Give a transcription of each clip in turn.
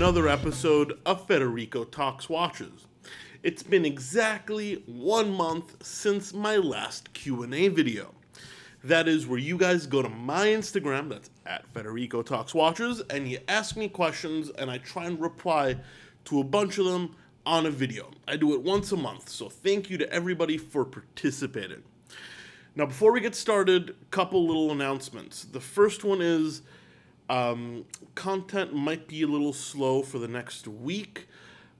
another episode of Federico Talks Watches. It's been exactly one month since my last Q&A video. That is where you guys go to my Instagram, that's at Federico Talks Watches, and you ask me questions and I try and reply to a bunch of them on a video. I do it once a month, so thank you to everybody for participating. Now, before we get started, a couple little announcements. The first one is um, content might be a little slow for the next week.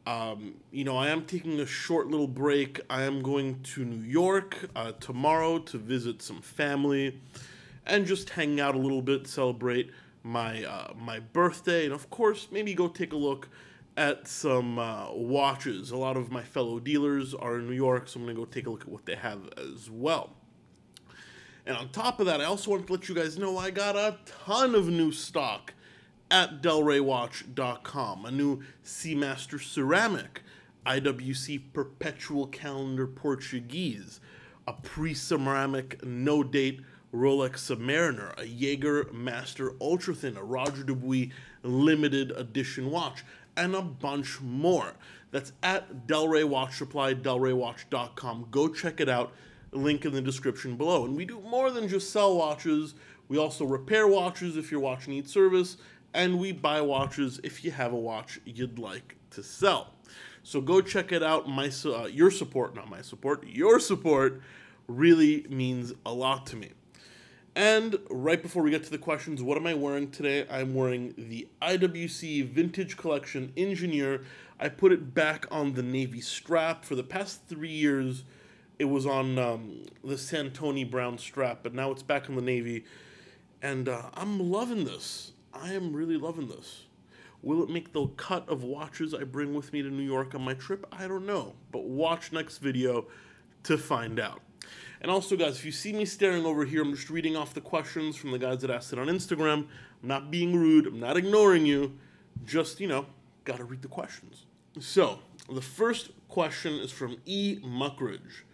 Um, you know, I am taking a short little break. I am going to New York uh, tomorrow to visit some family and just hang out a little bit, celebrate my uh, my birthday, and of course, maybe go take a look at some uh, watches. A lot of my fellow dealers are in New York, so I'm to go take a look at what they have as well. And on top of that, I also want to let you guys know I got a ton of new stock at delraywatch.com. A new Seamaster ceramic, IWC perpetual calendar Portuguese, a pre-ceramic no date Rolex Submariner, a Jaeger Master Ultra Thin, a Roger Dubuis limited edition watch, and a bunch more. That's at Delray Watch Supply, delraywatch.com. Go check it out link in the description below. And we do more than just sell watches. We also repair watches if your watch needs service, and we buy watches if you have a watch you'd like to sell. So go check it out. My uh, your support, not my support, your support really means a lot to me. And right before we get to the questions, what am I wearing today? I'm wearing the IWC Vintage Collection Engineer. I put it back on the Navy strap for the past three years it was on um, the Santoni Brown strap, but now it's back on the Navy. And uh, I'm loving this. I am really loving this. Will it make the cut of watches I bring with me to New York on my trip? I don't know. But watch next video to find out. And also, guys, if you see me staring over here, I'm just reading off the questions from the guys that asked it on Instagram. I'm not being rude. I'm not ignoring you. Just, you know, got to read the questions. So, the first question is from E. Muckridge.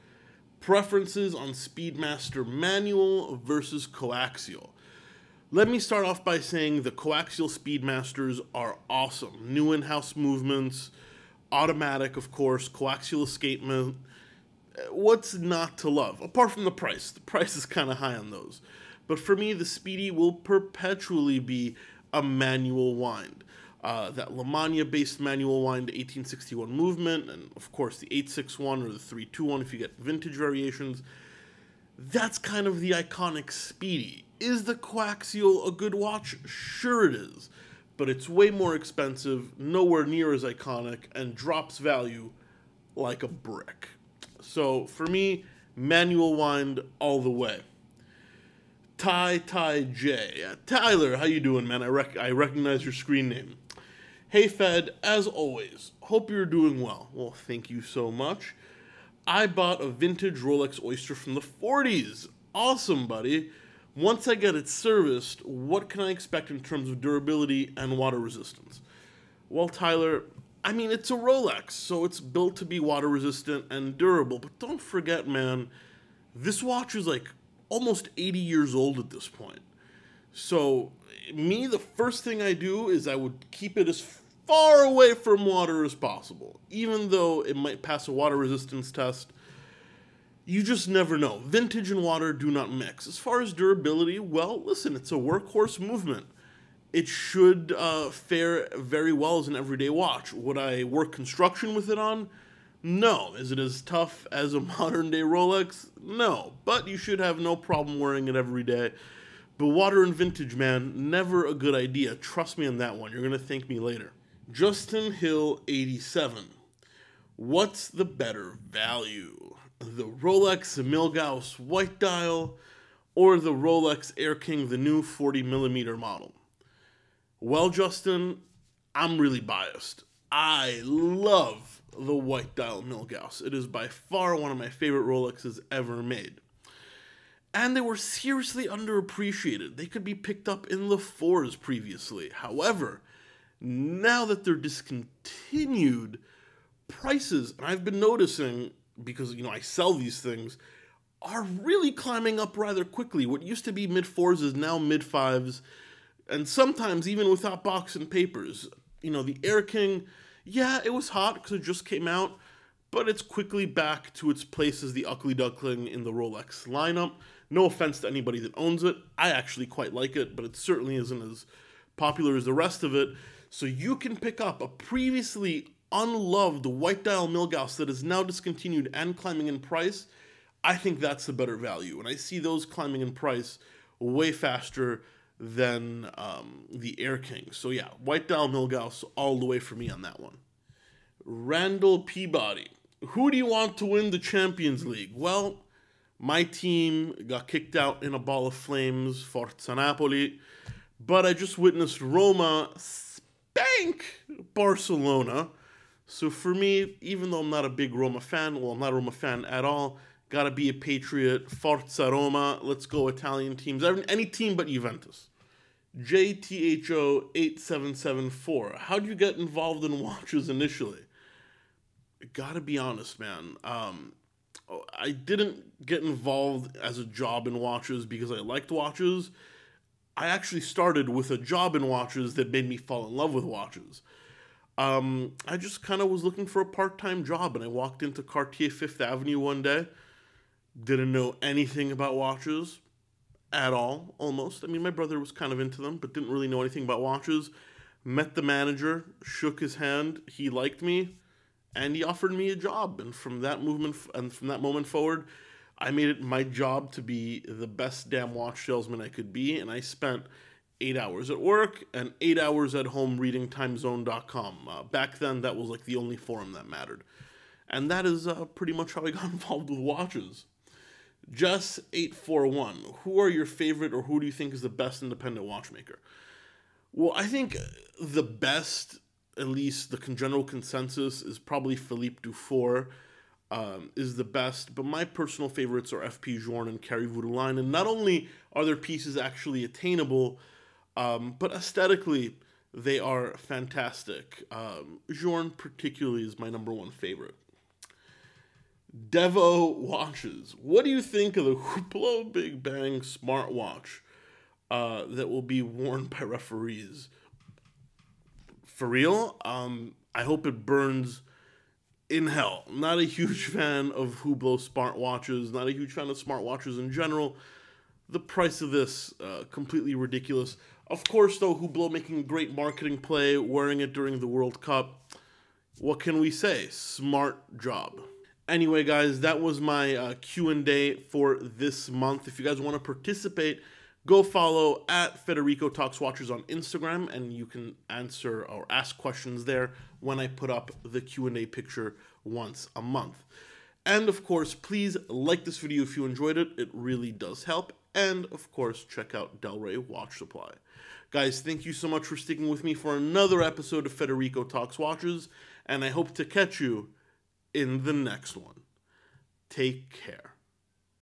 Preferences on Speedmaster manual versus coaxial. Let me start off by saying the coaxial Speedmasters are awesome. New in-house movements, automatic, of course, coaxial escapement. What's not to love? Apart from the price. The price is kind of high on those. But for me, the Speedy will perpetually be a manual wind uh, that Lemania based manual wind 1861 movement, and of course the 861 or the 321 if you get vintage variations. That's kind of the iconic Speedy. Is the coaxial a good watch? Sure it is, but it's way more expensive, nowhere near as iconic, and drops value like a brick. So for me, manual wind all the way. Ty Ty J. Tyler, how you doing, man? I rec- I recognize your screen name. Hey Fed, as always, hope you're doing well. Well, thank you so much. I bought a vintage Rolex Oyster from the 40s. Awesome, buddy. Once I get it serviced, what can I expect in terms of durability and water resistance? Well, Tyler, I mean, it's a Rolex, so it's built to be water resistant and durable. But don't forget, man, this watch is like almost 80 years old at this point. So, me, the first thing I do is I would keep it as far away from water as possible. Even though it might pass a water resistance test, you just never know. Vintage and water do not mix. As far as durability, well, listen, it's a workhorse movement. It should uh, fare very well as an everyday watch. Would I work construction with it on? No. Is it as tough as a modern day Rolex? No. But you should have no problem wearing it every day but water and vintage, man, never a good idea. Trust me on that one. You're going to thank me later. Justin Hill 87. What's the better value? The Rolex Milgauss white dial or the Rolex Air King, the new 40 millimeter model? Well, Justin, I'm really biased. I love the white dial Milgauss. It is by far one of my favorite Rolexes ever made and they were seriously underappreciated. They could be picked up in the fours previously. However, now that they're discontinued, prices, and I've been noticing because you know I sell these things, are really climbing up rather quickly. What used to be mid fours is now mid fives, and sometimes even without box and papers. you know, the Air King, yeah, it was hot because it just came out, but it's quickly back to its place as the Ugly Duckling in the Rolex lineup. No offense to anybody that owns it. I actually quite like it, but it certainly isn't as popular as the rest of it. So you can pick up a previously unloved white dial Milgauss that is now discontinued and climbing in price. I think that's the better value. And I see those climbing in price way faster than um, the Air King. So yeah, white dial Milgauss all the way for me on that one. Randall Peabody. Who do you want to win the Champions League? Well, my team got kicked out in a ball of flames, Forza Napoli, but I just witnessed Roma spank Barcelona. So for me, even though I'm not a big Roma fan, well, I'm not a Roma fan at all, gotta be a patriot. Forza Roma. Let's go Italian teams. Any team but Juventus. JTHO8774. How do you get involved in watches initially? Gotta be honest, man. Um, I didn't get involved as a job in watches because I liked watches. I actually started with a job in watches that made me fall in love with watches. Um, I just kind of was looking for a part time job and I walked into Cartier Fifth Avenue one day. Didn't know anything about watches at all, almost. I mean, my brother was kind of into them, but didn't really know anything about watches. Met the manager, shook his hand, he liked me and he offered me a job. And from that movement and from that moment forward, I made it my job to be the best damn watch salesman I could be. And I spent eight hours at work and eight hours at home reading timezone.com. Uh, back then, that was like the only forum that mattered. And that is uh, pretty much how I got involved with watches. Just 841. Who are your favorite or who do you think is the best independent watchmaker? Well, I think the best at least the general consensus is probably Philippe Dufour um, is the best. But my personal favorites are FP Journe and Kari Voutilainen. And not only are their pieces actually attainable, um, but aesthetically they are fantastic. Um, Journe particularly is my number one favorite. Devo watches. What do you think of the Hublot Big Bang smartwatch uh, that will be worn by referees? For real. Um, I hope it burns in hell. Not a huge fan of Hublot smartwatches. Not a huge fan of smartwatches in general. The price of this uh, completely ridiculous. Of course, though, Hublot making a great marketing play, wearing it during the World Cup. What can we say? Smart job. Anyway, guys, that was my uh, Q&A for this month. If you guys want to participate Go follow at Federico Talks Watches on Instagram, and you can answer or ask questions there when I put up the Q&A picture once a month. And of course, please like this video if you enjoyed it. It really does help. And of course, check out Delray Watch Supply. Guys, thank you so much for sticking with me for another episode of Federico Talks Watches, and I hope to catch you in the next one. Take care.